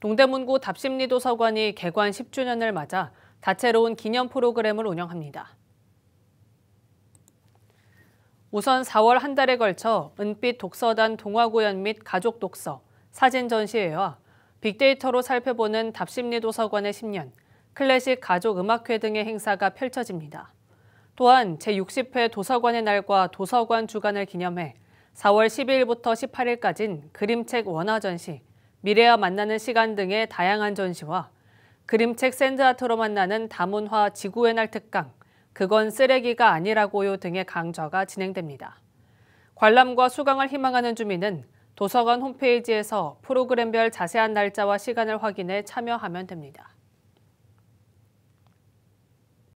동대문구 답심리 도서관이 개관 10주년을 맞아 다채로운 기념 프로그램을 운영합니다. 우선 4월 한 달에 걸쳐 은빛 독서단 동화구연 및 가족 독서, 사진 전시회와 빅데이터로 살펴보는 답심리 도서관의 10년, 클래식 가족 음악회 등의 행사가 펼쳐집니다. 또한 제60회 도서관의 날과 도서관 주간을 기념해 4월 12일부터 18일까지는 그림책 원화 전시, 미래와 만나는 시간 등의 다양한 전시와 그림책 샌드아트로 만나는 다문화 지구의 날 특강, 그건 쓰레기가 아니라고요 등의 강좌가 진행됩니다. 관람과 수강을 희망하는 주민은 도서관 홈페이지에서 프로그램별 자세한 날짜와 시간을 확인해 참여하면 됩니다.